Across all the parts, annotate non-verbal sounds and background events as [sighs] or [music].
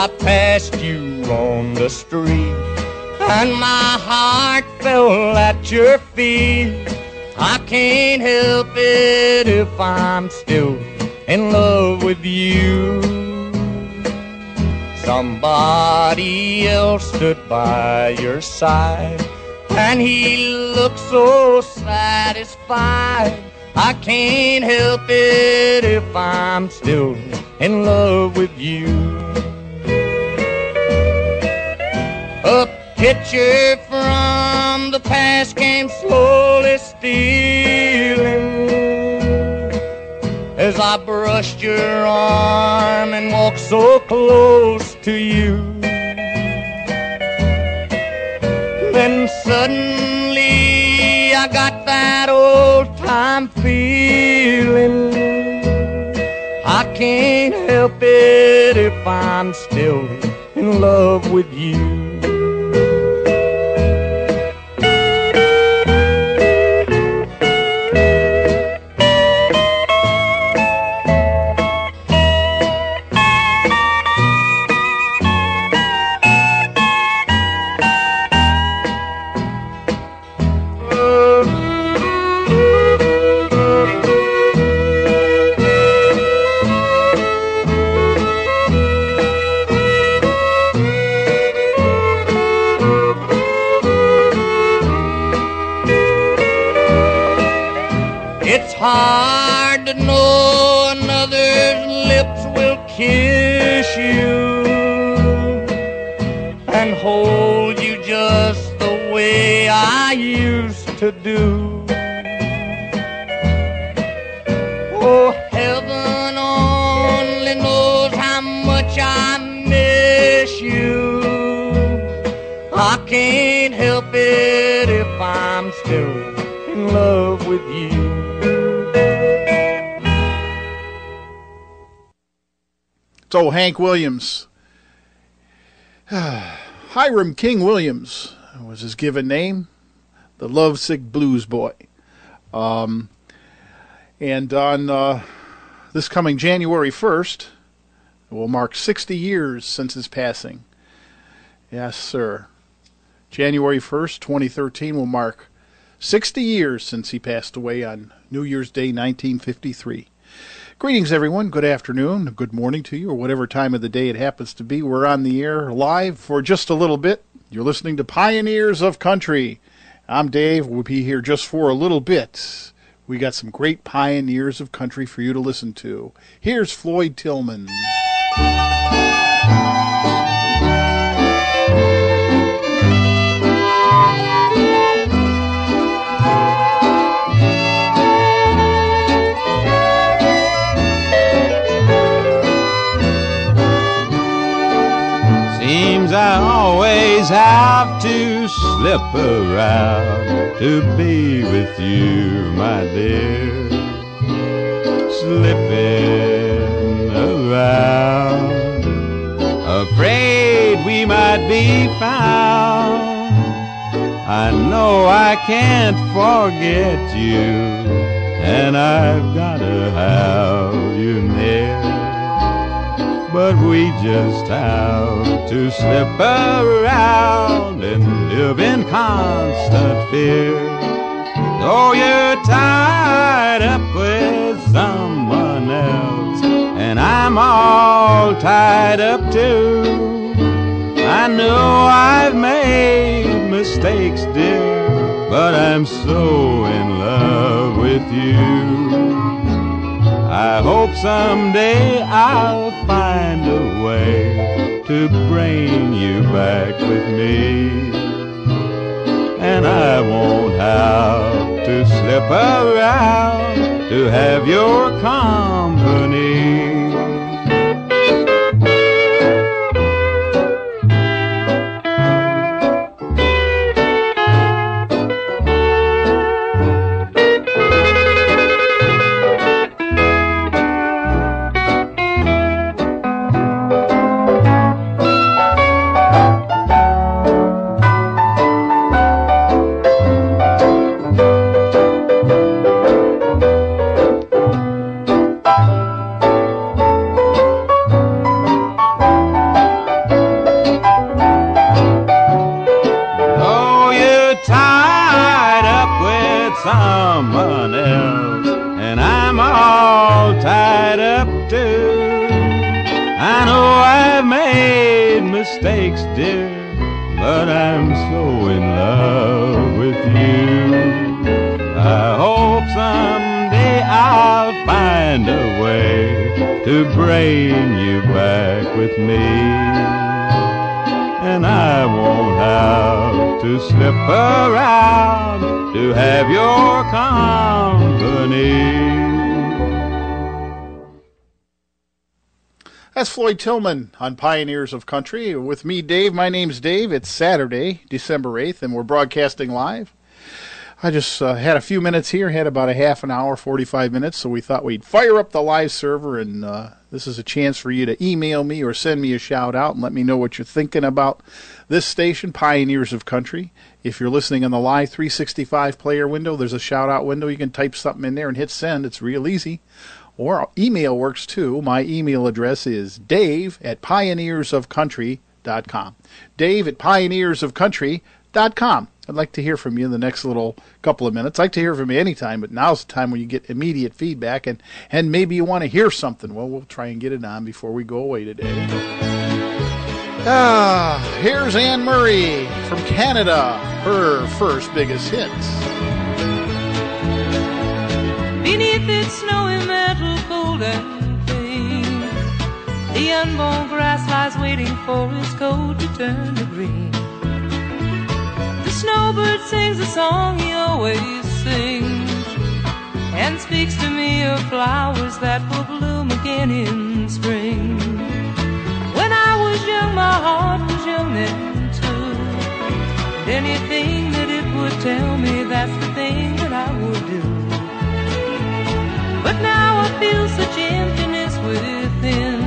I passed you on the street and my heart fell at your feet. I can't help it if I'm still in love with you. Somebody else stood by your side and he looked so satisfied. I can't help it if I'm still in love with you. A picture from the past came slowly stealing as I brushed your arm and walked so close to you. Then suddenly I got that old time feeling. I can't help it if I'm still in love with you. To do. Oh, heaven only knows how much I miss you. I can't help it if I'm still in love with you. So Hank Williams, [sighs] Hiram King Williams was his given name, the lovesick blues boy. Um, and on uh, this coming January 1st, it will mark 60 years since his passing. Yes, sir. January 1st, 2013 will mark 60 years since he passed away on New Year's Day, 1953. Greetings, everyone. Good afternoon, good morning to you, or whatever time of the day it happens to be. We're on the air live for just a little bit. You're listening to Pioneers of Country. I'm Dave. We'll be here just for a little bit. We got some great pioneers of country for you to listen to. Here's Floyd Tillman. Always have to slip around to be with you, my dear. Slipping around, afraid we might be found. I know I can't forget you, and I've gotta have you near but we just have to slip around and live in constant fear. Though you're tied up with someone else, and I'm all tied up too. I know I've made mistakes, dear, but I'm so in love with you. I hope someday I'll find a way to bring you back with me. And I won't have to slip around to have your company. I know I've made mistakes, dear, but I'm so in love with you. I hope someday I'll find a way to bring you back with me and I won't have to slip around to have your company. That's Floyd Tillman on Pioneers of Country. With me, Dave. My name's Dave. It's Saturday, December 8th, and we're broadcasting live. I just uh, had a few minutes here, had about a half an hour, 45 minutes, so we thought we'd fire up the live server and uh, this is a chance for you to email me or send me a shout out and let me know what you're thinking about this station, Pioneers of Country. If you're listening on the Live 365 player window, there's a shout out window. You can type something in there and hit send. It's real easy. Or email works too. My email address is dave at pioneersofcountry.com. Dave at pioneersofcountry.com. I'd like to hear from you in the next little couple of minutes. I'd like to hear from you anytime, but now's the time when you get immediate feedback and, and maybe you want to hear something. Well, we'll try and get it on before we go away today. Ah, here's Anne Murray from Canada, her first biggest hits. Beneath its snowy and clean, the unborn grass lies waiting for its coat to turn to green The snowbird sings a song he always sings and speaks to me of flowers that will bloom again in spring. When I was young, my heart was young then too. Anything that it would tell me, that's the thing that I would do. But now I feel such emptiness within.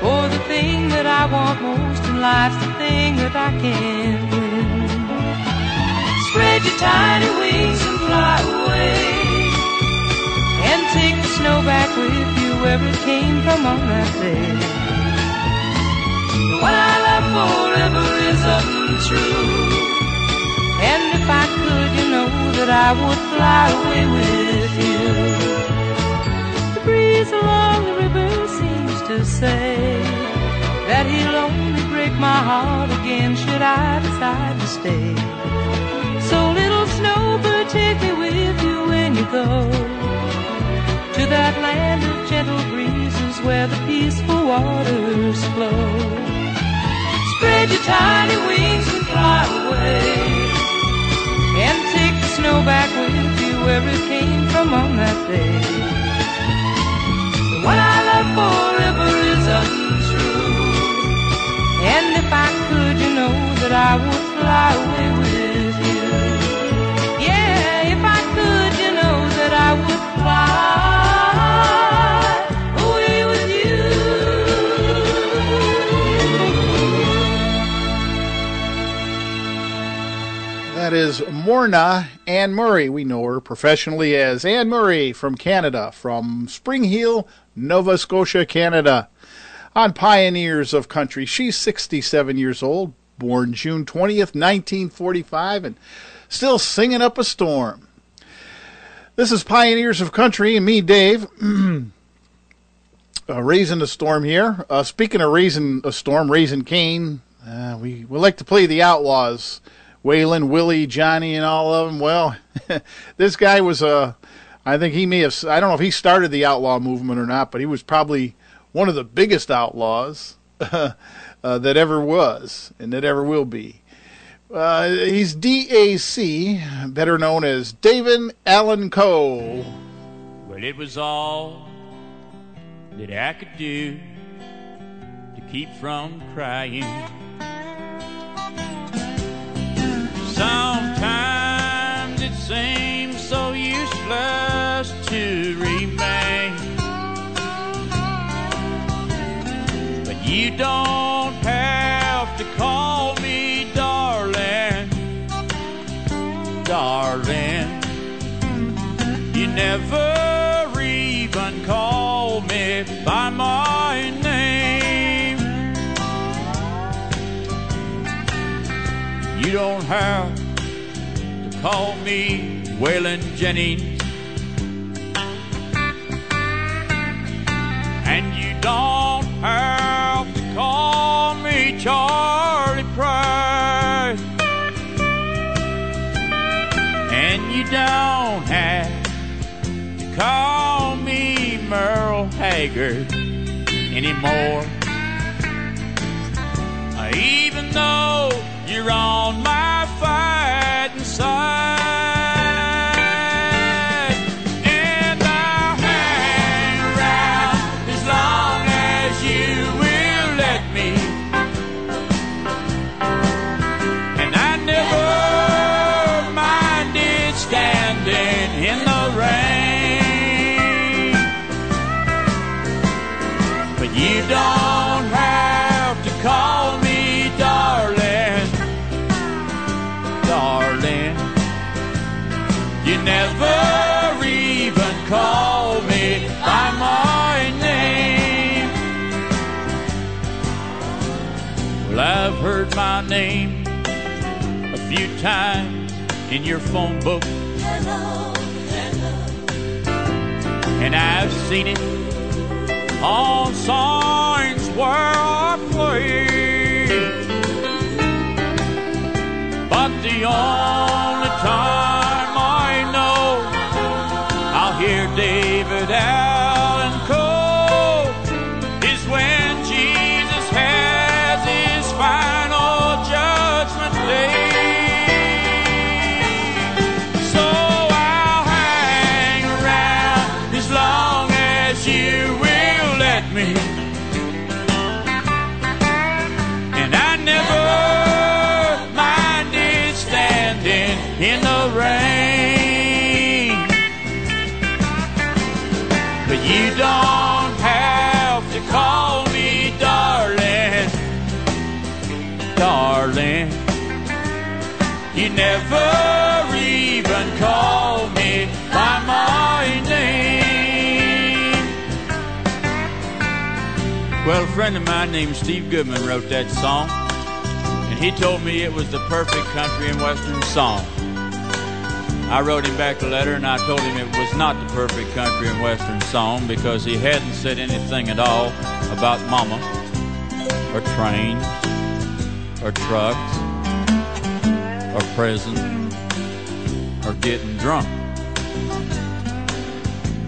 For the thing that I want most in life's the thing that I can't win. Spread your tiny wings and fly away. And take the snow back with you where it came from on that day. What I love forever is untrue. And if I could, you know that I would fly away with you. Breeze along the river seems to say that he'll only break my heart again should I decide to stay. So little snowbird, take me with you when you go to that land of gentle breezes where the peaceful waters flow. Spread your tiny wings and fly away, and take the snow back with you where it came from on that day. The I love forever is untrue, and if I could, you know that is Morna Anne Murray. We know her professionally as Anne Murray from Canada, from Springhill, Nova Scotia, Canada. On Pioneers of Country, she's 67 years old, born June 20th, 1945, and still singing up a storm. This is Pioneers of Country and me, Dave. uh, raising the storm here. Uh, speaking of raising a storm, raising Cain, uh, we, we like to play the Outlaws. Waylon, Willie, Johnny, and all of them. Well, [laughs] this guy was a. I think he may have. I don't know if he started the outlaw movement or not, but he was probably one of the biggest outlaws [laughs] uh, that ever was and that ever will be. Uh, he's DAC, better known as David Allan Coe. Well, it was all that I could do to keep from crying. Sometimes it seems so useless to remain. But you don't have to call me darling, darling. You never even call me by my name. You don't have to call me Waylon Jennings. Haggard anymore. Uh, even though you're on You never even call me by my name. Well, I've heard my name a few times in your phone book. And I've seen it on signs where I play. But the only friend of mine named Steve Goodman wrote that song, and he told me it was the perfect country and western song. I wrote him back a letter and I told him it was not the perfect country and western song because he hadn't said anything at all about mama or trains or trucks or prison or getting drunk.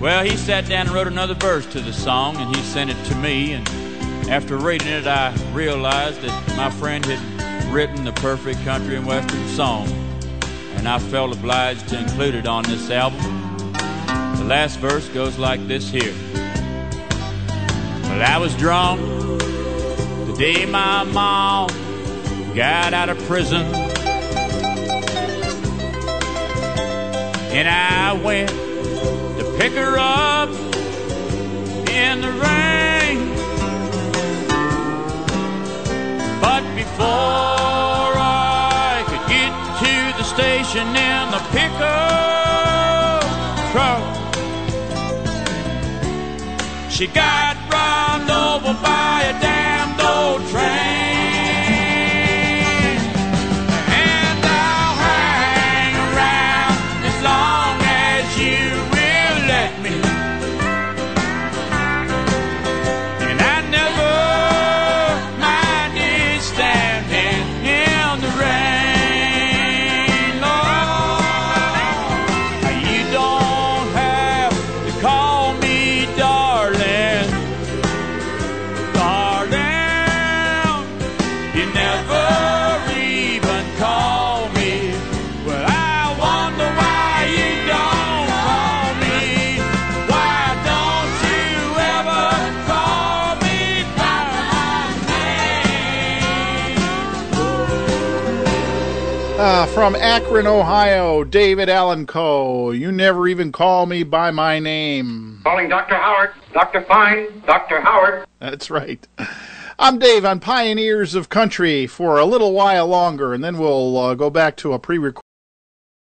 Well, he sat down and wrote another verse to the song and he sent it to me. And after reading it, I realized that my friend had written the perfect country and western song. And I felt obliged to include it on this album. The last verse goes like this here. Well, I was drunk the day my mom got out of prison. And I went to pick her up in the rain. Before I could get to the station in the pickup truck, she got Uh, from Akron, Ohio, David Allan Coe. You never even call me by my name. Calling Dr. Howard. Dr. Fine. Dr. Howard. That's right. I'm Dave on Pioneers of Country for a little while longer, and then we'll uh, go back to a pre